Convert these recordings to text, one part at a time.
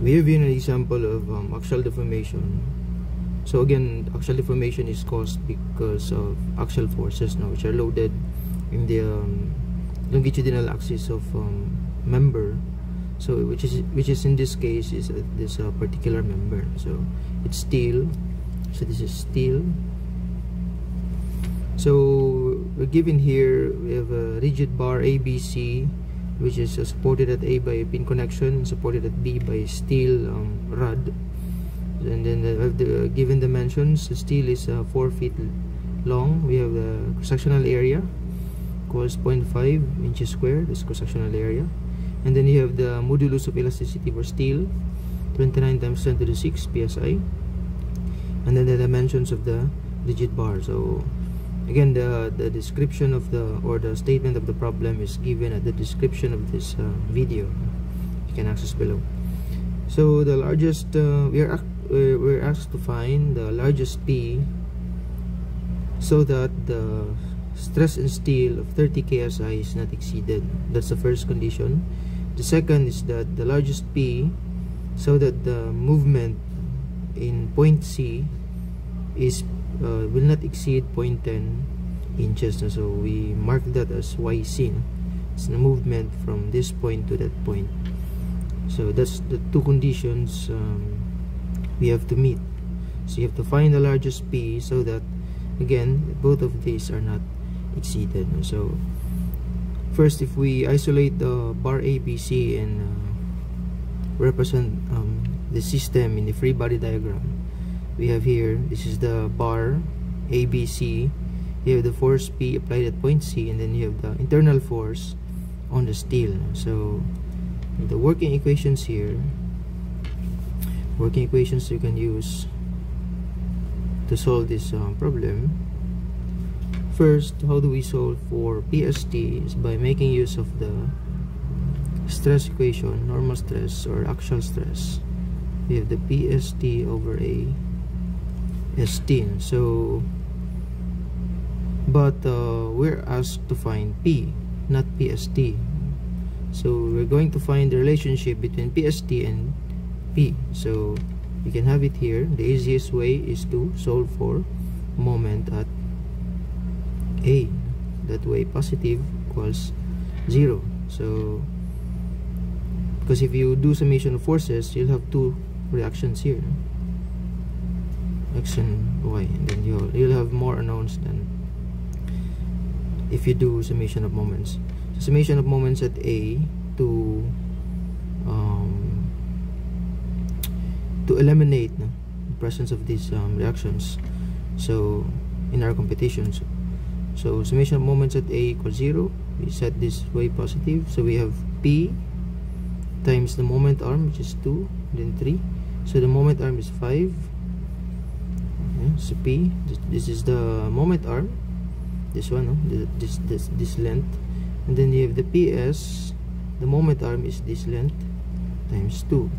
we have here an example of um, axial deformation. So again axial deformation is caused because of axial forces now which are loaded in the um, longitudinal axis of um, member. So which is which is in this case is uh, this uh, particular member. So it's steel. So this is steel. So we're given here we have a rigid bar ABC which is uh, supported at A by a pin connection supported at B by steel um, rod and then the given dimensions. The steel is uh, 4 feet long. We have the cross-sectional area equals 0.5 inches square this cross-sectional area. And then you have the modulus of elasticity for steel 29 times 10 to the 6 psi and then the dimensions of the rigid bar. So again the the description of the or the statement of the problem is given at the description of this uh, video. You can access below. So the largest uh, we are we're asked to find the largest p so that the stress in steel of 30 ksi is not exceeded. That's the first condition. The second is that the largest p so that the movement in point c is uh, will not exceed 0.10 inches. So we mark that as YC it's the movement from this point to that point. So that's the two conditions um, we have to meet. So you have to find the largest P so that again both of these are not exceeded. So first if we isolate the bar ABC and uh, represent um, the system in the free body diagram we have here. This is the bar ABC you have the force P applied at point C and then you have the internal force on the steel. So the working equations here working equations you can use to solve this uh, problem. First how do we solve for PST is by making use of the stress equation normal stress or axial stress. We have the PST over A S10 so but uh, we're asked to find P not PST so we're going to find the relationship between PST and P. So you can have it here. The easiest way is to solve for moment at A. That way positive equals 0 so because if you do summation of forces you'll have two reactions here x and y and then you'll, you'll have more unknowns than if you do summation of moments. So summation of moments at a to um, to eliminate no, the presence of these um, reactions so in our competitions. So summation of moments at a equals 0 we set this way positive. So we have p times the moment arm which is 2 then 3 so the moment arm is 5 so P this, this is the moment arm. This one no? this, this this length. And then you have the PS the moment arm is this length times 2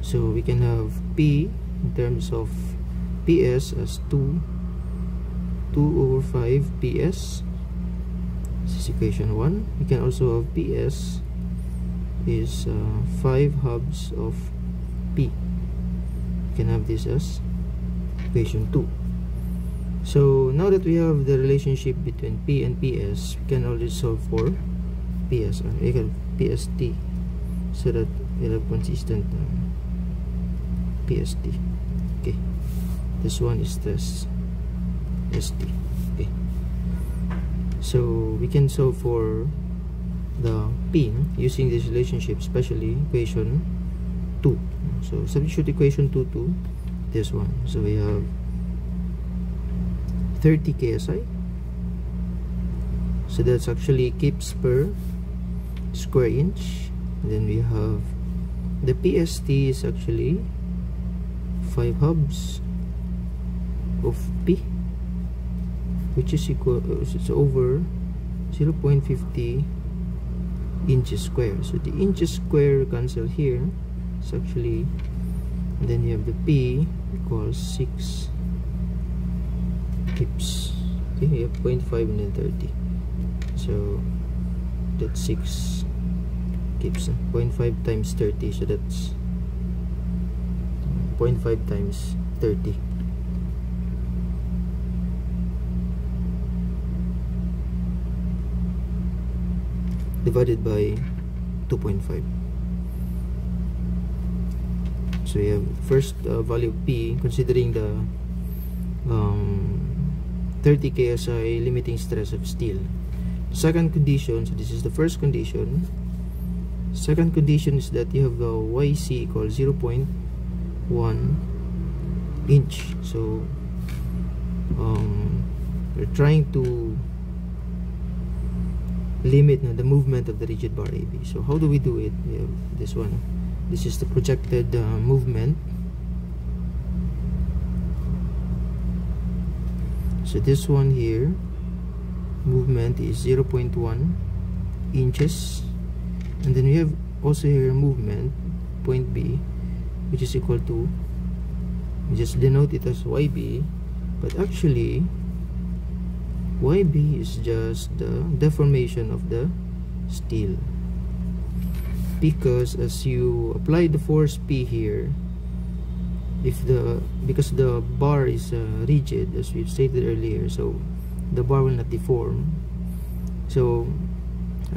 so we can have P in terms of PS as 2 2 over 5 PS this is equation 1 we can also have PS is uh, 5 hubs of P. We can have this as equation 2 so now that we have the relationship between P and PS we can already solve for PS or equal PST so that we have consistent um, PST okay. This one is this ST okay. So we can solve for the P using this relationship especially equation 2 so substitute equation 2 to this one. So we have 30 ksi so that's actually kips per square inch. And then we have the PST is actually 5 hubs of P which is equal uh, it's over 0 0.50 inches square. So the inches square cancel here it's actually then you have the P equals 6 kips okay you have 0.5 and then 30 so that's 6 kips 0.5 times 30 so that's 0.5 times 30 divided by 2.5 so we have first uh, value P considering the um, 30 ksi limiting stress of steel. Second condition so this is the first condition. Second condition is that you have the yc equal 0 0.1 inch. So um, we're trying to limit the movement of the rigid bar AB so how do we do it? We have this one this is the projected uh, movement. So this one here movement is 0.1 inches. And then we have also here movement point B which is equal to we just denote it as YB but actually YB is just the deformation of the steel because as you apply the force P here if the because the bar is uh, rigid as we've stated earlier so the bar will not deform. So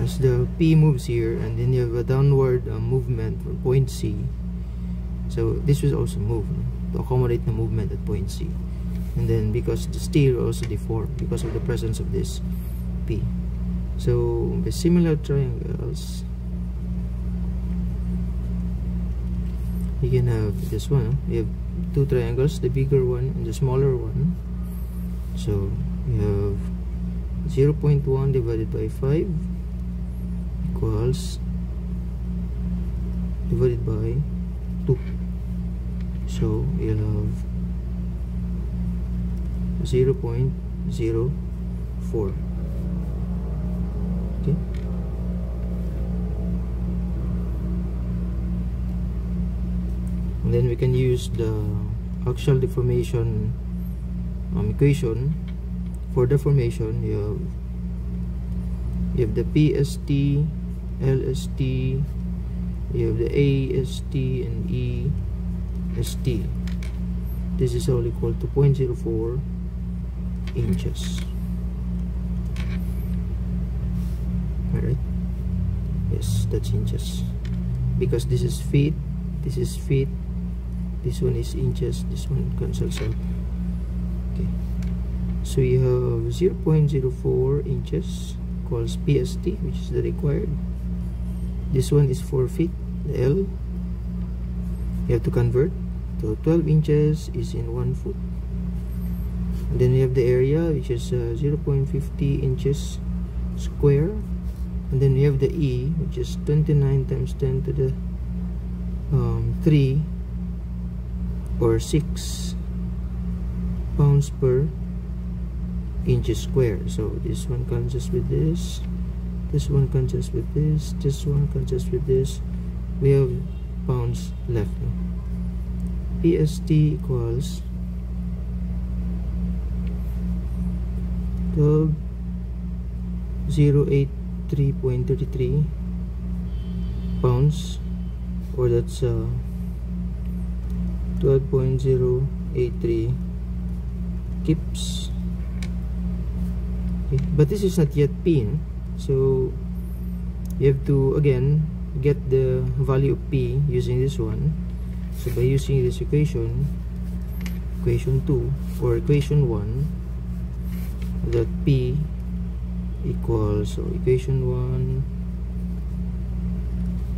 as the P moves here and then you have a downward uh, movement from point C so this will also move to accommodate the movement at point C. And then because the steel also deform because of the presence of this P. So the similar triangles you can have this one. You have two triangles the bigger one and the smaller one. So we have 0 0.1 divided by 5 equals divided by 2 so we'll have 0 0.04 then we can use the axial deformation um, equation. For deformation you have you have the PST LST you have the AST and EST this is all equal to 0.04 inches. Alright. Yes that's inches. Because this is feet this is feet this one is inches this one out okay. So you have 0.04 inches equals PST which is the required. This one is 4 feet the L. You have to convert so 12 inches is in 1 foot. And then we have the area which is uh, 0.50 inches square. And then we have the E which is 29 times 10 to the um, 3 or 6 pounds per inches square so this one cancels with this this one cancels with this this one cancels with this we have pounds left now. PST equals 12 083.33 pounds or that's uh, 12.083 kips okay. but this is not yet pin so you have to again get the value of p using this one so by using this equation equation 2 or equation 1 that p equals so equation 1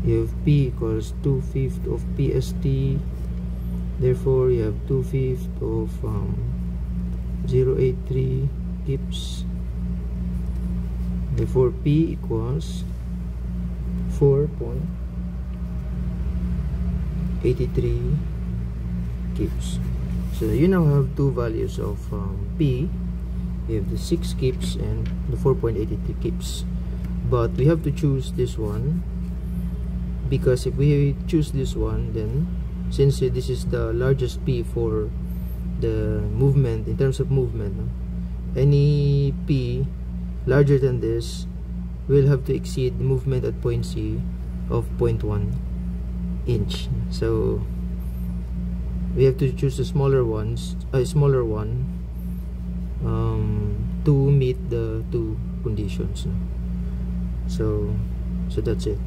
you have p equals 2 fifth of pst therefore you have 2 fifth of um, 083 kips therefore P equals 4.83 kips so you now have two values of um, P. You have the 6 kips and the 4.83 kips but we have to choose this one because if we choose this one then since this is the largest P for the movement in terms of movement any P larger than this will have to exceed the movement at point C of 0.1 inch. So we have to choose the smaller ones a smaller one um, to meet the two conditions so so that's it